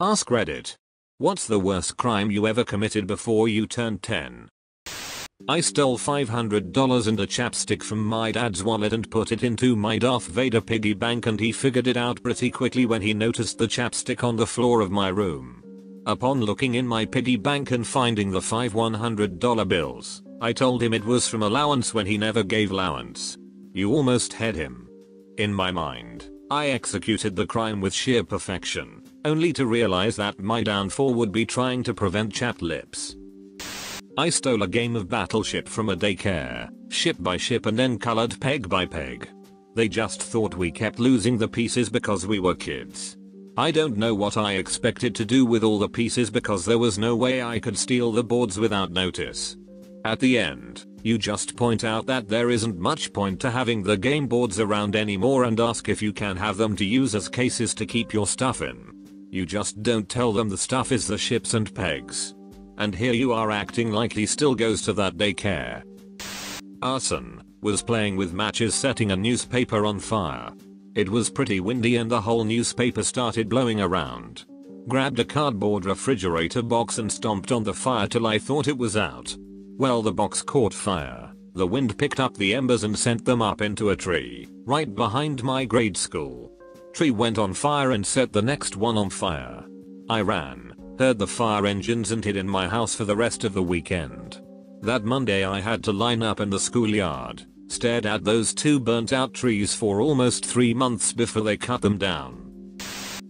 Ask Reddit. What's the worst crime you ever committed before you turned 10? I stole $500 and a chapstick from my dad's wallet and put it into my Darth Vader piggy bank and he figured it out pretty quickly when he noticed the chapstick on the floor of my room. Upon looking in my piggy bank and finding the five $100 bills, I told him it was from allowance when he never gave allowance. You almost had him. In my mind, I executed the crime with sheer perfection, only to realize that my downfall would be trying to prevent chapped lips. I stole a game of Battleship from a daycare, ship by ship and then colored peg by peg. They just thought we kept losing the pieces because we were kids. I don't know what I expected to do with all the pieces because there was no way I could steal the boards without notice. At the end, you just point out that there isn't much point to having the game boards around anymore and ask if you can have them to use as cases to keep your stuff in. You just don't tell them the stuff is the ships and pegs. And here you are acting like he still goes to that daycare. Arson was playing with matches setting a newspaper on fire. It was pretty windy and the whole newspaper started blowing around. Grabbed a cardboard refrigerator box and stomped on the fire till I thought it was out. Well the box caught fire. The wind picked up the embers and sent them up into a tree, right behind my grade school. Tree went on fire and set the next one on fire. I ran, heard the fire engines and hid in my house for the rest of the weekend. That Monday I had to line up in the schoolyard, stared at those two burnt out trees for almost 3 months before they cut them down.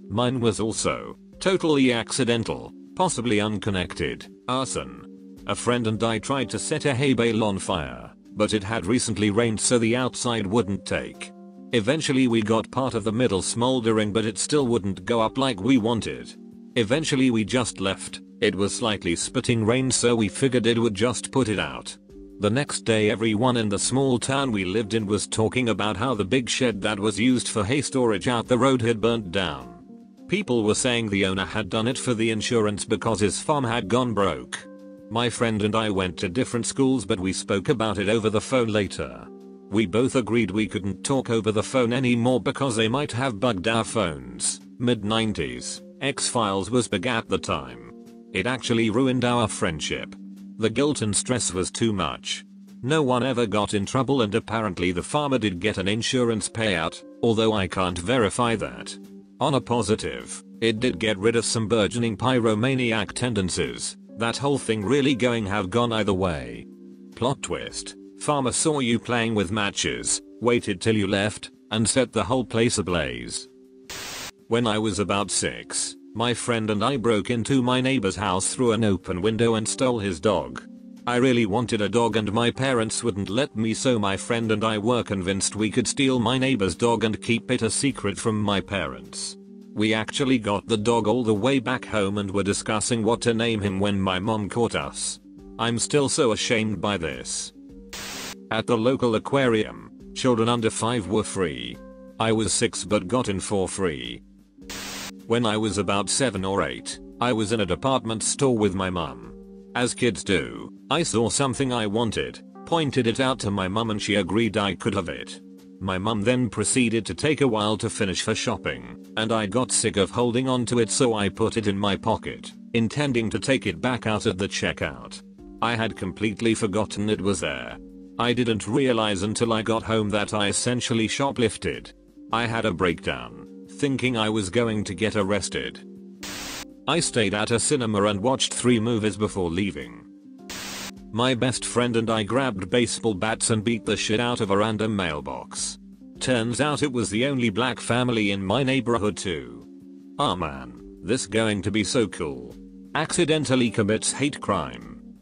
Mine was also totally accidental, possibly unconnected, arson. A friend and I tried to set a hay bale on fire, but it had recently rained so the outside wouldn't take. Eventually we got part of the middle smoldering but it still wouldn't go up like we wanted. Eventually we just left. It was slightly spitting rain so we figured it would just put it out. The next day everyone in the small town we lived in was talking about how the big shed that was used for hay storage out the road had burnt down. People were saying the owner had done it for the insurance because his farm had gone broke. My friend and I went to different schools but we spoke about it over the phone later. We both agreed we couldn't talk over the phone anymore because they might have bugged our phones. Mid 90s. X-Files was big at the time. It actually ruined our friendship. The guilt and stress was too much. No one ever got in trouble and apparently the farmer did get an insurance payout, although I can't verify that. On a positive, it did get rid of some burgeoning pyromaniac tendencies, that whole thing really going have gone either way. Plot twist, farmer saw you playing with matches, waited till you left, and set the whole place ablaze. When I was about 6, my friend and I broke into my neighbor's house through an open window and stole his dog. I really wanted a dog and my parents wouldn't let me so my friend and I were convinced we could steal my neighbor's dog and keep it a secret from my parents. We actually got the dog all the way back home and were discussing what to name him when my mom caught us. I'm still so ashamed by this. At the local aquarium, children under 5 were free. I was 6 but got in for free. When I was about 7 or 8, I was in a department store with my mum. As kids do, I saw something I wanted, pointed it out to my mum and she agreed I could have it. My mum then proceeded to take a while to finish her shopping, and I got sick of holding on to it so I put it in my pocket, intending to take it back out at the checkout. I had completely forgotten it was there. I didn't realize until I got home that I essentially shoplifted. I had a breakdown thinking I was going to get arrested. I stayed at a cinema and watched three movies before leaving. My best friend and I grabbed baseball bats and beat the shit out of a random mailbox. Turns out it was the only black family in my neighborhood too. Ah oh man, this going to be so cool. Accidentally commits hate crime.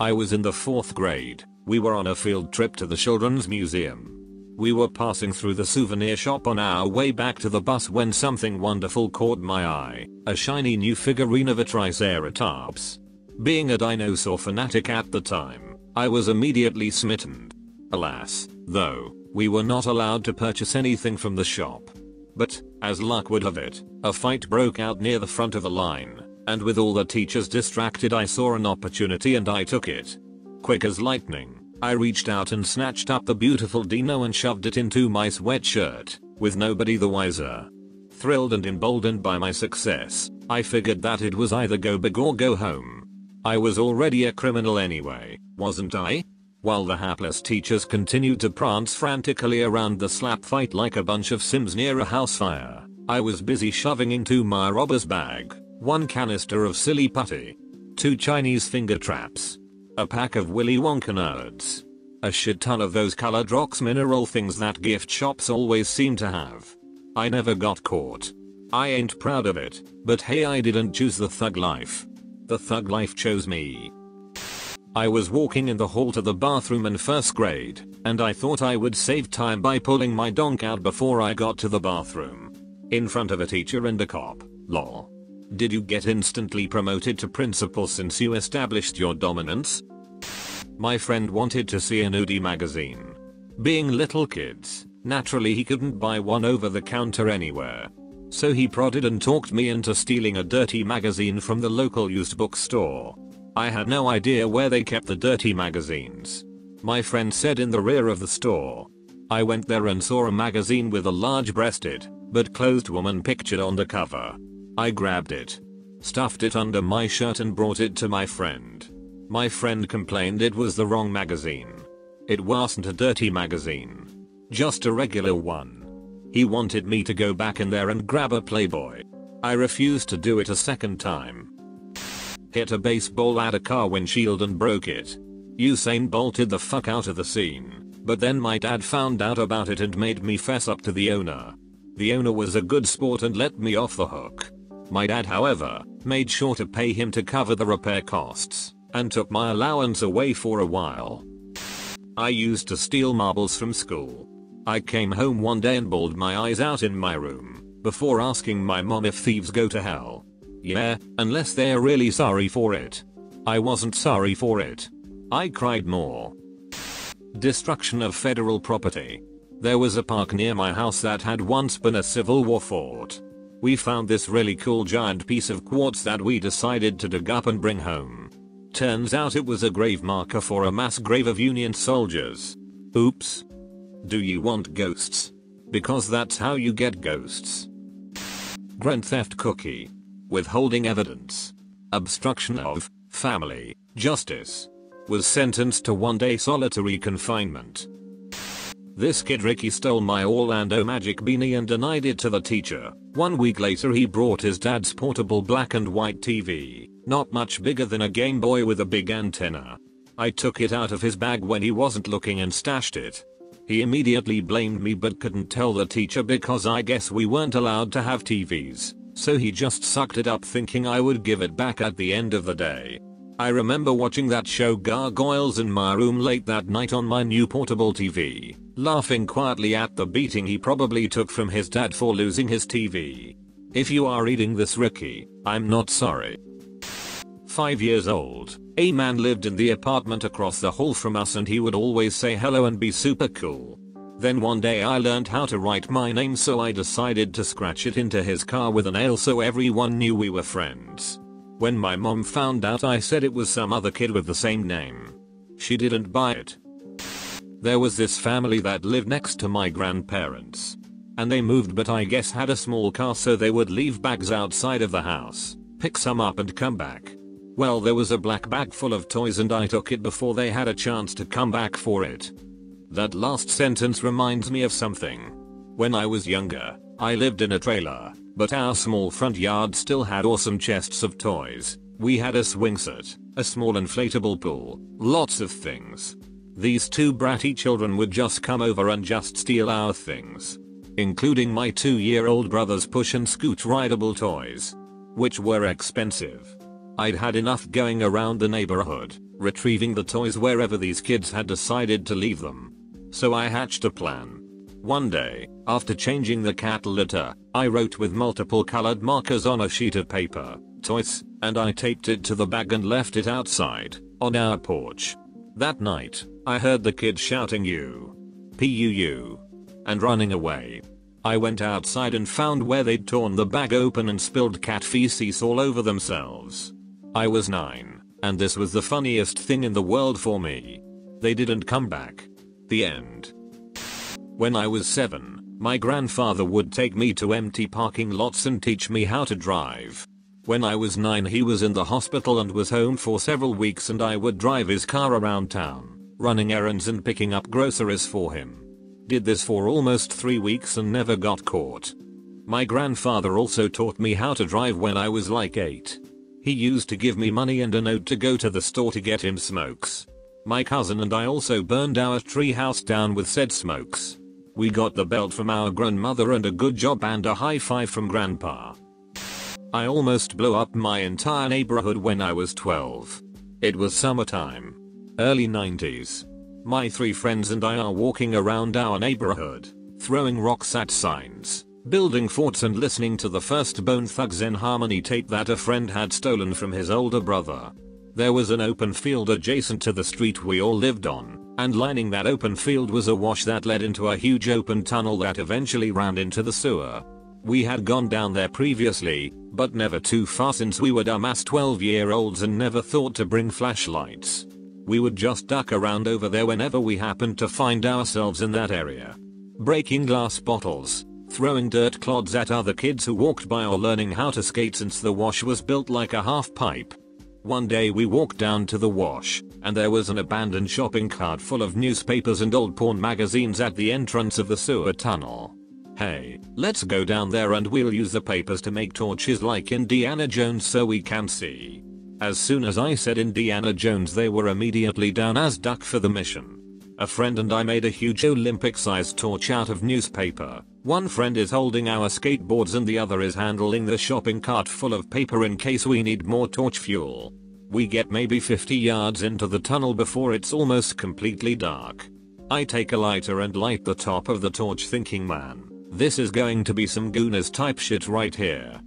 I was in the 4th grade, we were on a field trip to the Children's Museum. We were passing through the souvenir shop on our way back to the bus when something wonderful caught my eye, a shiny new figurine of a Triceratops. Being a dinosaur fanatic at the time, I was immediately smitten. Alas, though, we were not allowed to purchase anything from the shop. But, as luck would have it, a fight broke out near the front of the line, and with all the teachers distracted I saw an opportunity and I took it. Quick as lightning, I reached out and snatched up the beautiful Dino and shoved it into my sweatshirt, with nobody the wiser. Thrilled and emboldened by my success, I figured that it was either go big or go home. I was already a criminal anyway, wasn't I? While the hapless teachers continued to prance frantically around the slap fight like a bunch of sims near a house fire, I was busy shoving into my robber's bag, one canister of silly putty, two Chinese finger traps, a pack of Willy Wonka nerds, a shit ton of those colored rocks mineral things that gift shops always seem to have. I never got caught. I ain't proud of it, but hey I didn't choose the thug life. The thug life chose me. I was walking in the hall to the bathroom in first grade, and I thought I would save time by pulling my donk out before I got to the bathroom. In front of a teacher and a cop, lol. Did you get instantly promoted to principal since you established your dominance? My friend wanted to see a nudie magazine. Being little kids, naturally he couldn't buy one over the counter anywhere. So he prodded and talked me into stealing a dirty magazine from the local used bookstore. I had no idea where they kept the dirty magazines. My friend said in the rear of the store. I went there and saw a magazine with a large breasted, but clothed woman pictured on the cover. I grabbed it, stuffed it under my shirt and brought it to my friend. My friend complained it was the wrong magazine. It wasn't a dirty magazine. Just a regular one. He wanted me to go back in there and grab a Playboy. I refused to do it a second time hit a baseball at a car windshield and broke it. Usain bolted the fuck out of the scene, but then my dad found out about it and made me fess up to the owner. The owner was a good sport and let me off the hook. My dad however, made sure to pay him to cover the repair costs, and took my allowance away for a while. I used to steal marbles from school. I came home one day and bawled my eyes out in my room, before asking my mom if thieves go to hell. Yeah, unless they're really sorry for it. I wasn't sorry for it. I cried more. Destruction of federal property. There was a park near my house that had once been a Civil War fort. We found this really cool giant piece of quartz that we decided to dig up and bring home. Turns out it was a grave marker for a mass grave of Union soldiers. Oops. Do you want ghosts? Because that's how you get ghosts. Grand Theft Cookie withholding evidence, obstruction of family justice, was sentenced to one day solitary confinement. This kid Ricky stole my Orlando Magic beanie and denied it to the teacher. One week later he brought his dad's portable black and white TV, not much bigger than a Game Boy with a big antenna. I took it out of his bag when he wasn't looking and stashed it. He immediately blamed me but couldn't tell the teacher because I guess we weren't allowed to have TVs. So he just sucked it up thinking I would give it back at the end of the day. I remember watching that show Gargoyles in my room late that night on my new portable TV, laughing quietly at the beating he probably took from his dad for losing his TV. If you are reading this Ricky, I'm not sorry. 5 years old, a man lived in the apartment across the hall from us and he would always say hello and be super cool. Then one day I learned how to write my name so I decided to scratch it into his car with a nail so everyone knew we were friends. When my mom found out I said it was some other kid with the same name. She didn't buy it. There was this family that lived next to my grandparents. And they moved but I guess had a small car so they would leave bags outside of the house, pick some up and come back. Well there was a black bag full of toys and I took it before they had a chance to come back for it. That last sentence reminds me of something. When I was younger, I lived in a trailer, but our small front yard still had awesome chests of toys. We had a swing set, a small inflatable pool, lots of things. These two bratty children would just come over and just steal our things. Including my 2 year old brother's push and scoot rideable toys. Which were expensive. I'd had enough going around the neighborhood, retrieving the toys wherever these kids had decided to leave them. So I hatched a plan. One day, after changing the cat litter, I wrote with multiple colored markers on a sheet of paper, toys, and I taped it to the bag and left it outside, on our porch. That night, I heard the kids shouting you. P-U-U. And running away. I went outside and found where they'd torn the bag open and spilled cat feces all over themselves. I was 9, and this was the funniest thing in the world for me. They didn't come back. The end. When I was 7, my grandfather would take me to empty parking lots and teach me how to drive. When I was 9 he was in the hospital and was home for several weeks and I would drive his car around town, running errands and picking up groceries for him. Did this for almost 3 weeks and never got caught. My grandfather also taught me how to drive when I was like 8. He used to give me money and a note to go to the store to get him smokes. My cousin and I also burned our tree house down with said smokes. We got the belt from our grandmother and a good job and a high five from grandpa. I almost blew up my entire neighborhood when I was 12. It was summertime. Early 90s. My three friends and I are walking around our neighborhood, throwing rocks at signs, building forts and listening to the first Bone Thugs-n-Harmony tape that a friend had stolen from his older brother. There was an open field adjacent to the street we all lived on, and lining that open field was a wash that led into a huge open tunnel that eventually ran into the sewer. We had gone down there previously, but never too far since we were dumbass 12 year olds and never thought to bring flashlights. We would just duck around over there whenever we happened to find ourselves in that area. Breaking glass bottles, throwing dirt clods at other kids who walked by or learning how to skate since the wash was built like a half pipe. One day we walked down to the wash, and there was an abandoned shopping cart full of newspapers and old porn magazines at the entrance of the sewer tunnel. Hey, let's go down there and we'll use the papers to make torches like Indiana Jones so we can see. As soon as I said Indiana Jones they were immediately down as duck for the mission. A friend and I made a huge Olympic sized torch out of newspaper. One friend is holding our skateboards and the other is handling the shopping cart full of paper in case we need more torch fuel. We get maybe 50 yards into the tunnel before it's almost completely dark. I take a lighter and light the top of the torch thinking man, this is going to be some Goonies type shit right here.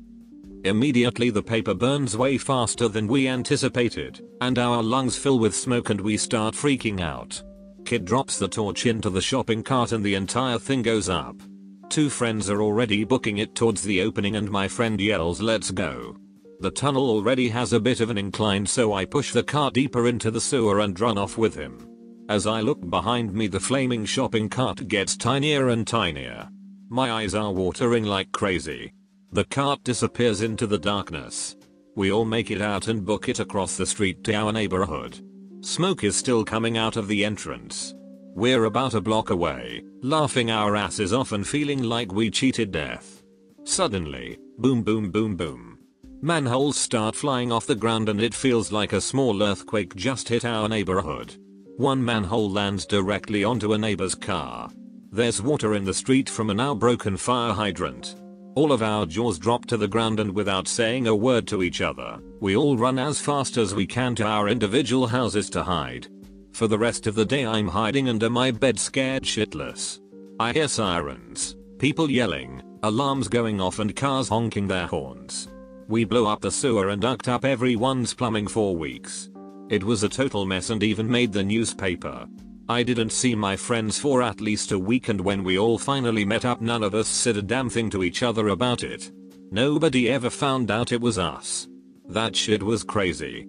Immediately the paper burns way faster than we anticipated, and our lungs fill with smoke and we start freaking out. Kid drops the torch into the shopping cart and the entire thing goes up. Two friends are already booking it towards the opening and my friend yells let's go. The tunnel already has a bit of an incline so I push the cart deeper into the sewer and run off with him. As I look behind me the flaming shopping cart gets tinier and tinier. My eyes are watering like crazy. The cart disappears into the darkness. We all make it out and book it across the street to our neighborhood. Smoke is still coming out of the entrance. We're about a block away, laughing our asses off and feeling like we cheated death. Suddenly, boom boom boom boom. Manholes start flying off the ground and it feels like a small earthquake just hit our neighborhood. One manhole lands directly onto a neighbor's car. There's water in the street from a now broken fire hydrant. All of our jaws drop to the ground and without saying a word to each other, we all run as fast as we can to our individual houses to hide. For the rest of the day I'm hiding under my bed scared shitless. I hear sirens, people yelling, alarms going off and cars honking their horns. We blew up the sewer and ducked up everyone's plumbing for weeks. It was a total mess and even made the newspaper. I didn't see my friends for at least a week and when we all finally met up none of us said a damn thing to each other about it. Nobody ever found out it was us. That shit was crazy.